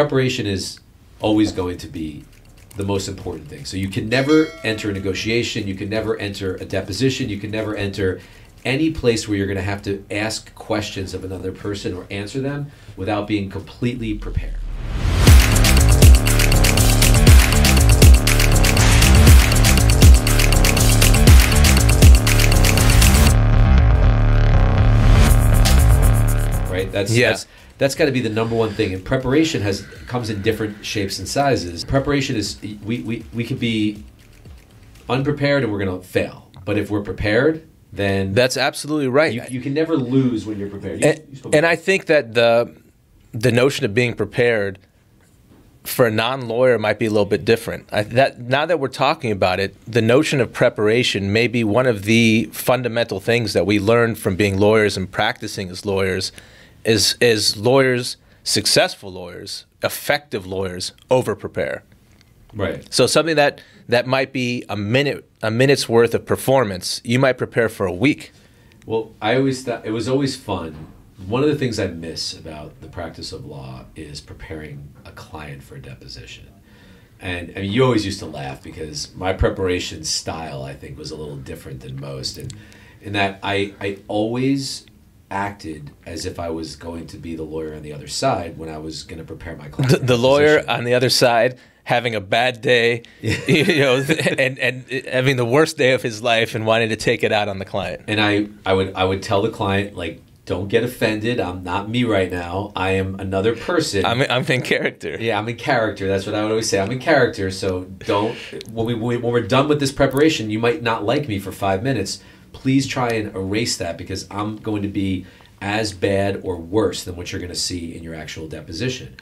preparation is always going to be the most important thing. So you can never enter a negotiation, you can never enter a deposition, you can never enter any place where you're going to have to ask questions of another person or answer them without being completely prepared. Right? That's Yeah. that's that's got to be the number one thing. And preparation has comes in different shapes and sizes. Preparation is we we, we could be unprepared and we're going to fail. But if we're prepared, then That's absolutely right. you, you can never lose when you're prepared. You- you and, spoke and I think that the the notion of being prepared for a non-lawyer might be a little bit different. I, that now that we're talking about it, the notion of preparation may be one of the fundamental things that we learn from being lawyers and practicing as lawyers. Is is lawyers, successful lawyers, effective lawyers, over prepare. right. So something that that might be a minute a minute's worth of performance, you might prepare for a week. Well, I always thought it was always fun. One of the things I miss about the practice of law is preparing a client for a deposition. And I mean, you always used to laugh because my preparation style, I think, was a little different than most. And in that, I, I always acted as if I was going to be the lawyer on the other side when I was going to prepare my client. the, the lawyer on the other side having a bad day, you know, and and having the worst day of his life and wanting to take it out on the client. and I, I would I would tell the client like don't get offended. I'm not me right now. I am another person. I'm I'm in character. yeah i'm in character. That's what i would always say. I'm in character so don't when, we, when we're done with this preparation you might not like me for five minutes please try and erase that because i'm going to be as bad or worse than what you're going to see in your actual deposition.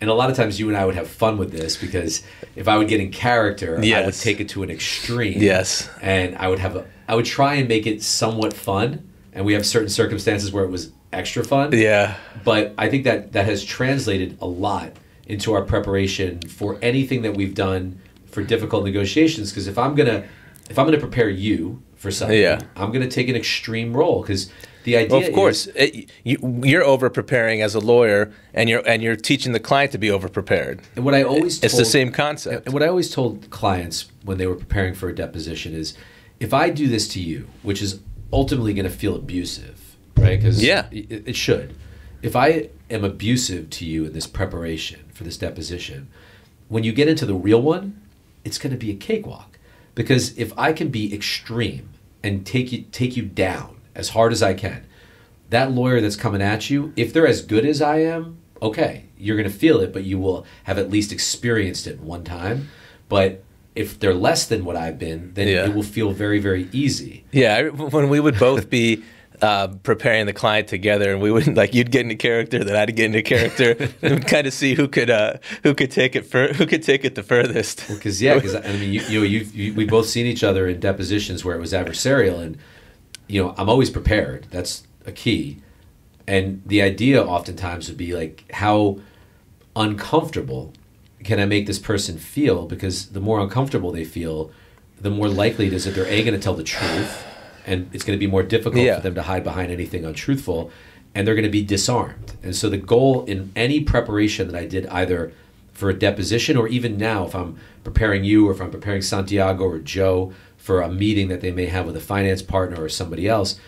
And a lot of times you and i would have fun with this because if i would get in character i would take it to an extreme. Yes. and I would have a I would try and make it somewhat fun. And we have certain circumstances where it was extra fun. Yeah. but I think that that has translated a lot into our preparation for anything that we've done for difficult negotiations. Because if I'm gonna if I'm gonna prepare you for something Yeah. I'm gonna take an extreme role because the idea Well, of is- course, it, you, you're over preparing as a lawyer, and you're and you're teaching the client to be over prepared. and what I always It's the same concept. And what I always told clients when they were preparing for a deposition is, if I do this to you, which is ultimately going to feel abusive, right? Because Yeah. it, it should. If I am abusive to you in this preparation for this deposition, when you get into the real one, it's going to be a cakewalk. Because if I can be extreme and take you take you down as hard as I can, that lawyer that's coming at you, if they're as good as I am, okay, you're going to feel it, but you will have at least experienced it one time. But if they're less than what I've been, then Yeah. it will feel very, very easy. Yeah, when we would both be uh, preparing the client together, and we would like you'd get into character, then I'd get into character, and kind of see who could uh, who could take it fur- who could take it the furthest. Because yeah, because I mean, you, you know, you've, you we both seen each other in depositions where it was adversarial, and you know, I'm always prepared. That's a key. And the idea oftentimes would be like, how uncomfortable can I make this person feel? Because the more uncomfortable they feel, the more likely it is that they're a going to tell the truth, and it's going to be more difficult Yeah. for them to hide behind anything untruthful, and they're going to be disarmed. And so the goal in any preparation that I did, either for a deposition or even now, if I'm preparing you or if I'm preparing Santiago or Joe for a meeting that they may have with a finance partner or somebody else,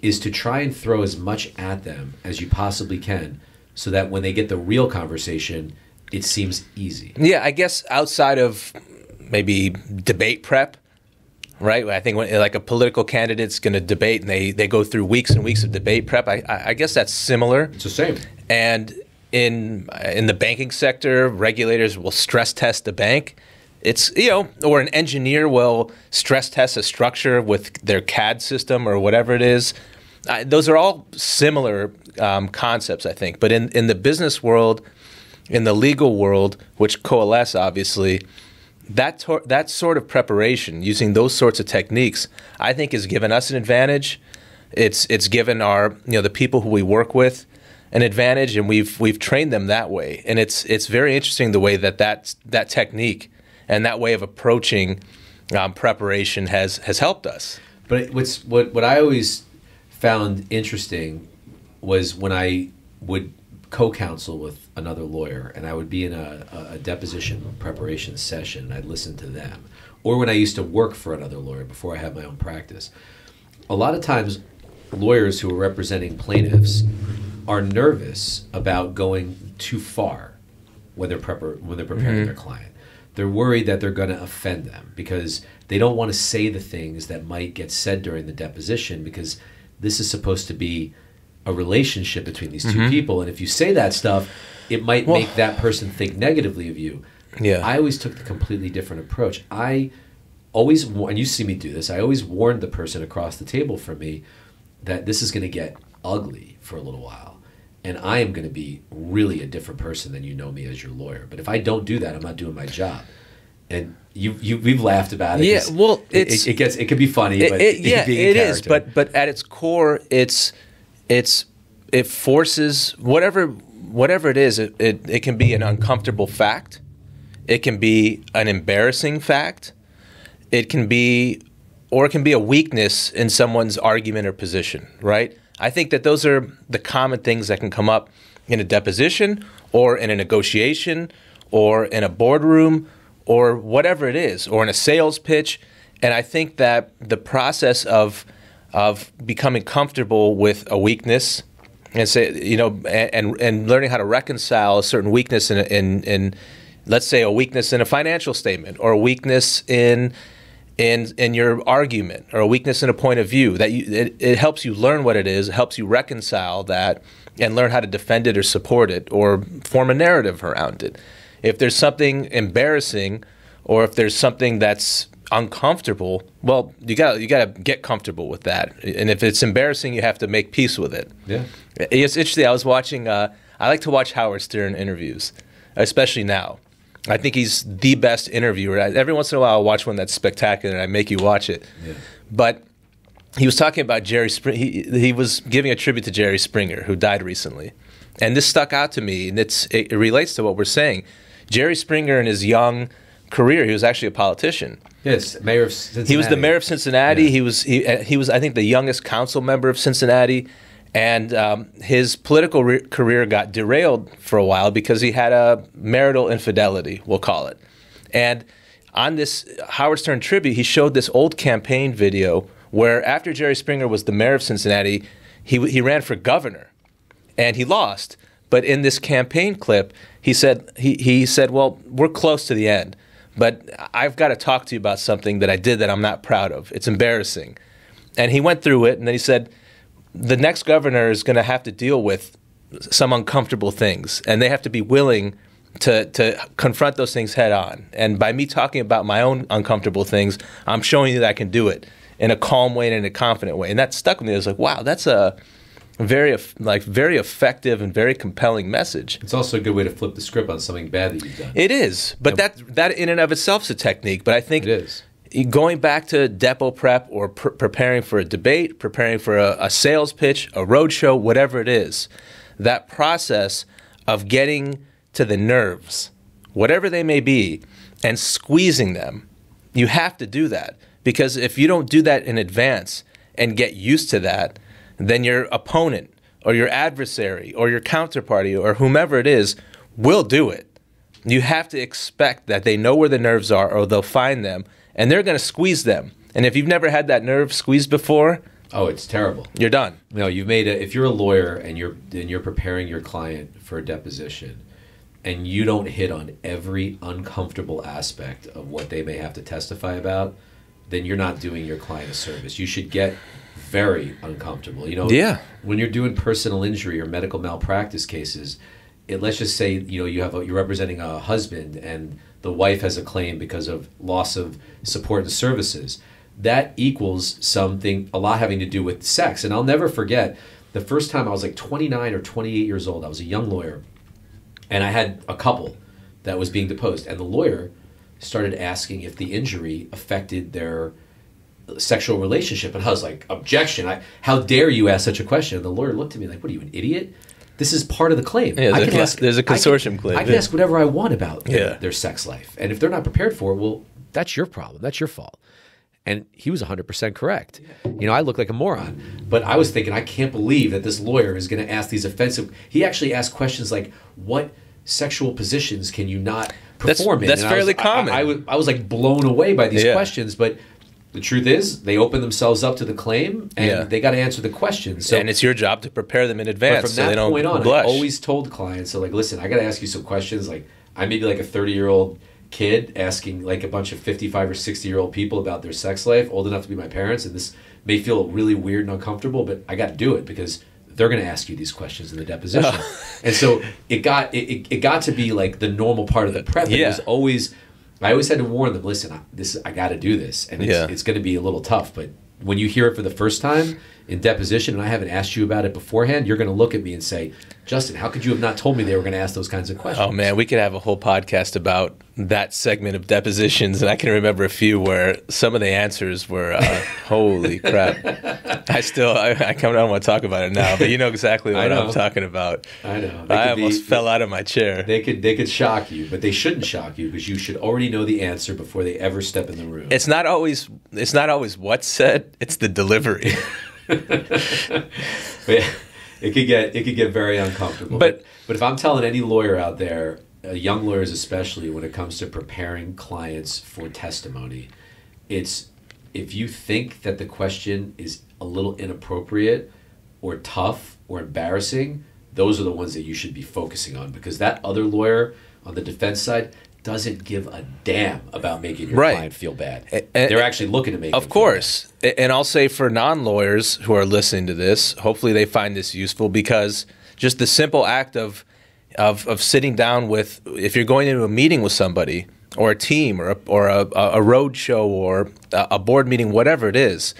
is to try and throw as much at them as you possibly can so that when they get the real conversation, it seems easy. Yeah, I guess outside of maybe debate prep, right? I think when like a political candidate's going to debate and they, they go through weeks and weeks of debate prep, I, I I guess that's similar. It's the same. And in in the banking sector, regulators will stress test the bank. It's you know, or an engineer will stress test a structure with their CAD system or whatever it is. Uh, those are all similar um, concepts, I think. But in in the business world, in the legal world, which coalesce obviously, that tor- that sort of preparation using those sorts of techniques, I think, has given us an advantage. It's it's given our you know the people who we work with an advantage, and we've we've trained them that way. And it's it's very interesting the way that that that technique and that way of approaching um, preparation has has helped us. But what's what what I always found interesting was when I would co-counsel with another lawyer, and I would be in a, a, deposition preparation session, and I'd listen to them, or when I used to work for another lawyer before I had my own practice. A lot of times, lawyers who are representing plaintiffs are nervous about going too far when they're prepar- when they're preparing mm-hmm. their client. They're worried that they're going to offend them because they don't want to say the things that might get said during the deposition because this is supposed to be a relationship between these 2 mm-hmm. people and if you say that stuff it might Well- make that person think negatively of you. Yeah. I always took the completely different approach. I always and you see me do this. I always warned the person across the table from me that this is going to get ugly for a little while. And I am going to be really a different person than you know me as your lawyer. But if I don't do that, I'm not doing my job. And you, you we've laughed about it. Yeah, well, it, it's- it, it gets it could be funny, It- but it- yeah, it is. But but at its core, it's it's it forces whatever whatever it is. It, it it can be an uncomfortable fact. It can be an embarrassing fact. It can be, or it can be a weakness in someone's argument or position. Right. I think that those are the common things that can come up in a deposition or in a negotiation or in a boardroom or whatever it is or in a sales pitch. And I think that the process of of becoming comfortable with a weakness and say you know and and learning how to reconcile a certain weakness in in, in let's say a weakness in a financial statement or a weakness in in in your argument or a weakness in a point of view that you it, it helps you learn what it is it helps you reconcile that and learn how to defend it or support it or form a narrative around it. If there's something embarrassing or if there's something that's uncomfortable well you got you got to get comfortable with that and if it's embarrassing you have to make peace with it yeah. it's interesting. I was watching. Uh, I like to watch Howard Stern interviews, especially now. I think he's the best interviewer. I- Every once in a while, I'll watch one that's spectacular, and I make you watch it. Yeah. But he was talking about Jerry Springer. He, he was giving a tribute to Jerry Springer, who died recently, and this stuck out to me, and it's it, it relates to what we're saying. Jerry Springer, in his young career, he was actually a politician. Yes, mayor of Cincinnati. He was the mayor of Cincinnati. Yeah. He was he, uh, he was I think the youngest council member of Cincinnati, and um, his political re- career got derailed for a while because he had a marital infidelity, we'll call it. And on this Howard Stern tribute, he showed this old campaign video where after Jerry Springer was the mayor of Cincinnati, he he ran for governor, and he lost. But in this campaign clip, he said he, he said, "Well, we're close to the end, but I've got to talk to you about something that I did that I'm not proud of. It's embarrassing." And he went through it, and then he said, "The next governor is going to have to deal with some uncomfortable things, and they have to be willing." To, to confront those things head on. And by me talking about my own uncomfortable things, I'm showing you that I can do it in a calm way and in a confident way. And that stuck with me. I was like, wow, that's a very like very effective and very compelling message. It's also a good way to flip the script on something bad that you've done. It is, but that that in and of itself is a technique. But I think It is. going back to depo prep or pr- preparing for a debate, preparing for a, a sales pitch, a roadshow, whatever it is, that process of getting to the nerves, whatever they may be, and squeezing them, you have to do that because if you don't do that in advance and get used to that, then your opponent or your adversary or your counterparty or whomever it is will do it. You have to expect that they know where the nerves are or they'll find them and they're going to squeeze them. And if you've never had that nerve squeezed before, Oh, it's terrible. you're done. No, you've made a. If you're a lawyer and you're and you're preparing your client for a deposition, and you don't hit on every uncomfortable aspect of what they may have to testify about, then you're not doing your client a service. You should get very uncomfortable. You know, Yeah. When you're doing personal injury or medical malpractice cases, it, let's just say you know you have a, you're representing a husband and the wife has a claim because of loss of support and services. That equals something a lot having to do with sex. And I'll never forget the first time I was like 29 or 28 years old. I was a young lawyer, and I had a couple that was being deposed, and the lawyer started asking if the injury affected their sexual relationship and i was like objection I, how dare you ask such a question and the lawyer looked at me like what are you an idiot this is part of the claim Yeah, I there's can a- ask- there's a I can- consortium claim, i can yeah. ask whatever i want about their, Yeah. their sex life and if they're not prepared for it well that's your problem that's your fault And he was 100% correct. You know, I look like a moron. But I was thinking, I can't believe that this lawyer is going to ask these offensive. He actually asked questions like, what sexual positions can you not That's- perform in? that's And I was- fairly common. I, I was, I was like blown away by these Yeah. questions. But the truth is, they open themselves up to the claim and Yeah. they got to answer the questions. So and it's your job to prepare them in but advance from so that they don't point on, blush. I always told clients, so like, listen, I got to ask you some questions. Like, I may be like a 30 year old kid asking like a bunch of 55 or 60 year old people about their sex life, old enough to be my parents, and this may feel really weird and uncomfortable, but I got to do it because they're going to ask you these questions in the deposition. and so it got it, it, it got to be like the normal part of the prep. It was always I always had to warn them, listen, I, this I got to do this, and it's, Yeah. it's going to be a little tough, but when you hear it for the first time in deposition and I haven't asked you about it beforehand, you're going to look at me and say, Justin, how could you have not told me they were going to ask those kinds of questions? Oh man, we could have a whole podcast about that segment of depositions, and I can remember a few where some of the answers were, uh, "Holy crap!" I still, I, I I don't want to talk about it now, but you know exactly what know. I'm talking about. I know. They I could be- almost fell out of my chair. They could they could shock you, but they shouldn't shock you because you should already know the answer before they ever step in the room. It's not always, it's not always what's said; it's the delivery. But yeah, it could get it could get very uncomfortable. But- But but if I'm telling any lawyer out there, uh, young lawyers especially, when it comes to preparing clients for testimony, it's if you think that the question is a little inappropriate or tough or embarrassing, those are the ones that you should be focusing on because that other lawyer on the defense side doesn't give a damn about making your Right. client feel bad. A- a- They're actually looking to make Of them feel bad. course. And I'll say for non lawyers who are listening to this, hopefully they find this useful because just the simple act of, of, of sitting down with, if you're going into a meeting with somebody or a team or a, or a, a road show or a, a board meeting, whatever it is,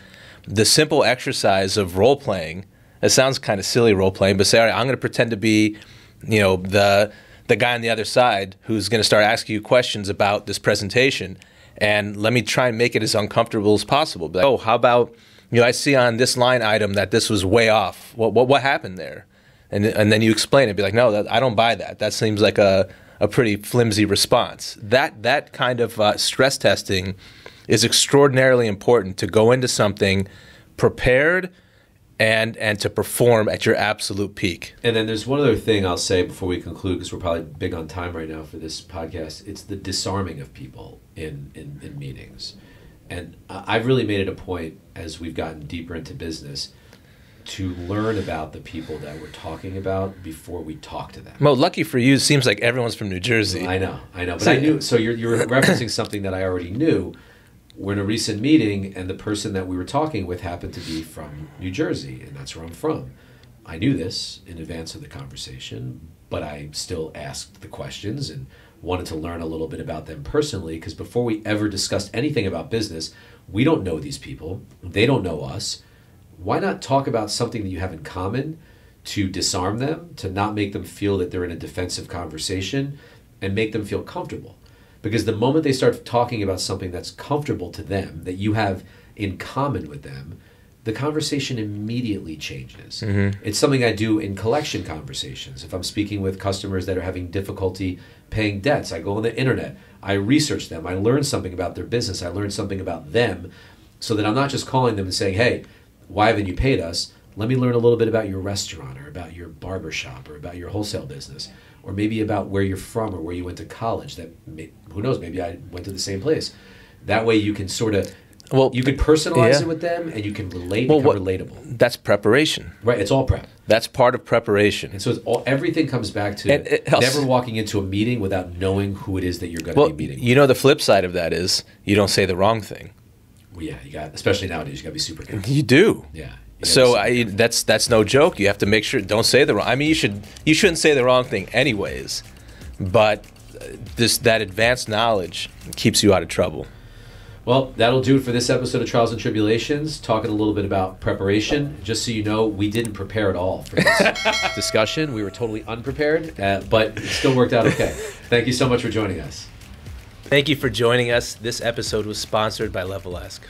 the simple exercise of role playing, it sounds kind of silly role playing, but say, all right, I'm going to pretend to be, you know, the, the guy on the other side who's going to start asking you questions about this presentation and let me try and make it as uncomfortable as possible. Like, oh, how about you know I see on this line item that this was way off. What what what happened there? And and then you explain it. Be like, no, that, I don't buy that. That seems like a a pretty flimsy response. That that kind of uh, stress testing is extraordinarily important to go into something prepared and and to perform at your absolute peak. And then there's one other thing I'll say before we conclude, because we're probably big on time right now for this podcast. It's the disarming of people in, in, in meetings. And I've really made it a point as we've gotten deeper into business to learn about the people that we're talking about before we talk to them. Mo, lucky for you, it seems like everyone's from New Jersey. I know, I know, but So- I knew. So you're you're referencing something that I already knew. We're in a recent meeting, and the person that we were talking with happened to be from New Jersey, and that's where I'm from. I knew this in advance of the conversation, but I still asked the questions and wanted to learn a little bit about them personally. Because before we ever discussed anything about business, we don't know these people; they don't know us. Why not talk about something that you have in common to disarm them, to not make them feel that they're in a defensive conversation, and make them feel comfortable? Because the moment they start talking about something that's comfortable to them, that you have in common with them, the conversation immediately changes. Mm-hmm. It's something I do in collection conversations. If I'm speaking with customers that are having difficulty paying debts, I go on the internet, I research them, I learn something about their business, I learn something about them, so that I'm not just calling them and saying, hey, why haven't you paid us? Let me learn a little bit about your restaurant or about your barber shop or about your wholesale business or maybe about where you're from or where you went to college. That may, who knows? Maybe I went to the same place. That way, you can sort of Well, you can personalize yeah. it with them and you can relate Well, what- relatable. That's preparation. Right? It's all prep. That's part of preparation. And so it's all, everything comes back to And it never walking into a meeting without knowing who it is that you're going to Well, be meeting. you know the flip side of that is you don't say the wrong thing. Well, yeah, you got especially nowadays. You got to be super careful. You do. Yeah. So I, that's that's no joke. You have to make sure don't say the wrong. I mean, you should you shouldn't say the wrong thing anyways, but uh, this that advanced knowledge keeps you out of trouble. Well, that'll do it for this episode of Trials and Tribulations, talking a little bit about preparation. Just so you know, we didn't prepare at all for this discussion. We were totally unprepared, uh, but it still worked out okay. Thank you so much for joining us. Thank you for joining us. This episode was sponsored by LevelEsq.